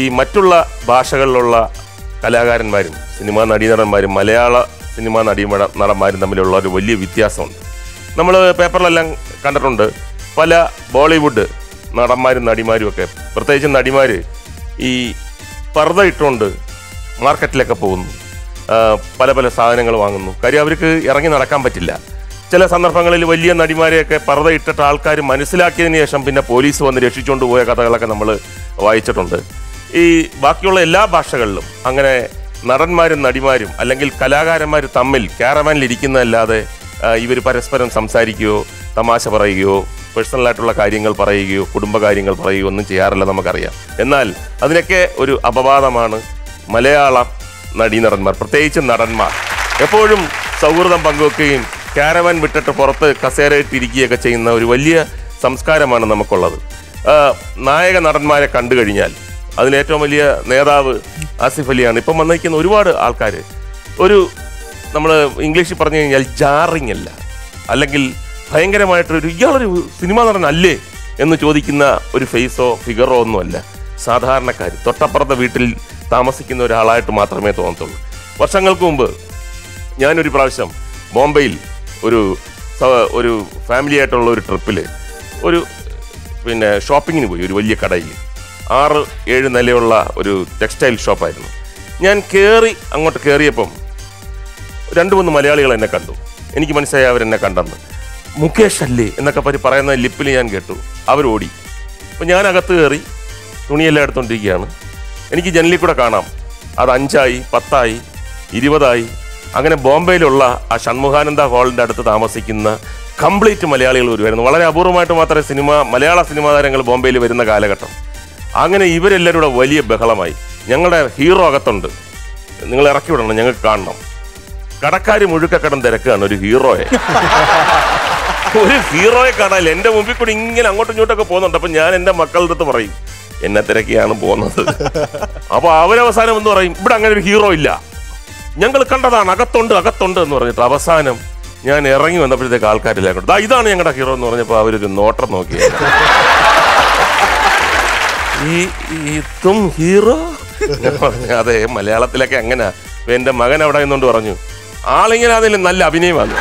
ഈ മറ്റുള്ള ഭാഷകളിലുള്ള കലാകാരന്മാരും സിനിമാ നടീനടന്മാരും മലയാള സിനിമാ നടീ നടന്മാരും തമ്മിലുള്ള ഒരു വലിയ വ്യത്യാസമുണ്ട്. നമ്മൾ പേപ്പറിലെല്ലാം കണ്ടിട്ടുണ്ട്. പല ബോളിവുഡ് നടന്മാരും നടിമാരും ഒക്കെ പ്രത്യേകിച്ച് നടിമാർ ഈ പർദ്ദ ഇട്ടുകൊണ്ട് മാർക്കറ്റിലൊക്കെ പോകുന്നു. പല പല സാധനങ്ങൾ വാങ്ങുന്നു. കാര്യം അവർക്ക് ഇറങ്ങി നടക്കാൻ പറ്റില്ല. ചില സന്ദർഭങ്ങളിൽ വലിയ നടിമാരെയൊക്കെ പർദ്ദ ഇട്ടിട്ട് ആൾക്കാർ മനസ്സിലാക്കിയതിന് ശേഷം പിന്നെ പോലീസ് വന്ന് രക്ഷിച്ചുകൊണ്ട് പോയ കഥകളൊക്കെ നമ്മൾ വായിച്ചിട്ടുണ്ട്. ഈ ബാക്കിയുള്ള എല്ലാ ഭാഷകളിലും അങ്ങനെ നടന്മാരും നടിമാരും അല്ലെങ്കിൽ കലാകാരന്മാർ തമ്മിൽ ക്യാരവാനിലിരിക്കുന്നതല്ലാതെ ഇവർ പരസ്പരം സംസാരിക്കുകയോ തമാശ പറയുകയോ പേഴ്സണലായിട്ടുള്ള കാര്യങ്ങൾ പറയുകയോ കുടുംബകാര്യങ്ങൾ പറയുകയോ ഒന്നും ചെയ്യാറില്ല നമുക്കറിയാം. എന്നാൽ അതിനൊക്കെ ഒരു അപവാദമാണ് മലയാള നടീനടന്മാർ പ്രത്യേകിച്ച് നടന്മാർ. എപ്പോഴും സൗഹൃദം പങ്കുവെക്കുകയും കാരവൻ വിട്ടിട്ട് പുറത്ത് കസേരയിട്ടിരിക്കുകയൊക്കെ ചെയ്യുന്ന ഒരു വലിയ സംസ്കാരമാണ് നമുക്കുള്ളത്. നായക നടന്മാരെ കണ്ടു കഴിഞ്ഞാൽ അതിലേറ്റവും വലിയ നേതാവ് ആസിഫ് അലിയാണ്. ഇപ്പം വന്നിരിക്കുന്ന ഒരുപാട് ആൾക്കാർ ഒരു നമ്മൾ ഇംഗ്ലീഷിൽ പറഞ്ഞു കഴിഞ്ഞാൽ ജാറിങ് അല്ല. അല്ലെങ്കിൽ ഭയങ്കരമായിട്ടൊരു ഇയാളൊരു സിനിമ നടനല്ലേ എന്ന് ചോദിക്കുന്ന ഒരു ഫേസോ ഫിഗറോ ഒന്നുമല്ല സാധാരണക്കാർ തൊട്ടപ്പുറത്തെ വീട്ടിൽ താമസിക്കുന്ന ഒരാളായിട്ട് മാത്രമേ തോന്നത്തുള്ളൂ. വർഷങ്ങൾക്ക് മുമ്പ് ഞാനൊരു പ്രാവശ്യം ബോംബെയിൽ ഒരു ഒരു ഫാമിലി ആയിട്ടുള്ള ഒരു ട്രിപ്പിൽ ഒരു പിന്നെ ഷോപ്പിങ്ങിന് പോയി ഒരു വലിയ കടയിൽ ആറ് ഏഴ് നിലയുള്ള ഒരു ടെക്സ്റ്റൈൽ ഷോപ്പായിരുന്നു ഞാൻ കയറി അങ്ങോട്ട് കയറിയപ്പം രണ്ട് മൂന്ന് മലയാളികൾ എന്നെ കണ്ടു. എനിക്ക് മനസ്സിലായി അവരെന്നെ കണ്ടെന്ന്. മുകേഷ് അല്ലേ എന്നൊക്കെ പറ്റി പറയുന്ന ലിപ്പിൽ ഞാൻ കേട്ടു. അവരോടി അപ്പം ഞാൻ അകത്ത് കയറി തുണിയെല്ലാം എടുത്തുകൊണ്ടിരിക്കുകയാണ് എനിക്ക് ജനലിൽ കൂടെ കാണാം. അത് അഞ്ചായി പത്തായി ഇരുപതായി. അങ്ങനെ ബോംബെയിലുള്ള ആ ഷൺമുഖാനന്ദ ഹാളിന്റെ അടുത്ത് താമസിക്കുന്ന കംപ്ലീറ്റ് മലയാളികൾ വരുമായിരുന്നു. വളരെ അപൂർവമായിട്ട് മാത്രമേ സിനിമ മലയാള സിനിമാ താരങ്ങൾ ബോംബെയിൽ വരുന്ന കാലഘട്ടം. അങ്ങനെ ഇവരെല്ലാവരും കൂടെ വലിയ ബഹളമായി. ഞങ്ങളുടെ ഹീറോ അകത്തുണ്ട്. നിങ്ങൾ ഇറക്കി വിടണം ഞങ്ങൾക്ക് കാണണം. കടക്കാർ മുഴുക്ക കടം തിരക്കാണ് ഒരു ഹീറോയെ. ഒരു ഹീറോയെ കാണാൻ എന്റെ മുമ്പിൽ കൂടി ഇങ്ങനെ അങ്ങോട്ടും ഇങ്ങോട്ടൊക്കെ പോകുന്നുണ്ട്. അപ്പം ഞാൻ എന്റെ മക്കളുടെ അടുത്ത് പറയും എന്നെ തിരക്കിയാണ് പോകുന്നത്. അപ്പൊ അവരവസാനം എന്ന് പറയും ഇവിടെ അങ്ങനെ ഒരു ഹീറോ ഇല്ല. ഞങ്ങൾ കണ്ടതാണ് അകത്തുണ്ട് അകത്തുണ്ട് എന്ന് പറഞ്ഞിട്ട് അവസാനം ഞാൻ ഇറങ്ങി വന്നപ്പോഴത്തേക്ക് ആൾക്കാരില്ല ഇതാണ് ഞങ്ങളുടെ ഹീറോ എന്ന് പറഞ്ഞപ്പോൾ അവരൊരു നോട്ടം നോക്കിയത് ഇതും ഹീറോ? അതെ മലയാളത്തിലൊക്കെ അങ്ങനെ. എന്റെ മകൻ അവിടെ നിന്നോണ്ട് പറഞ്ഞു ആളിങ്ങനെ അതിൽ നല്ല അഭിനയമാണ്.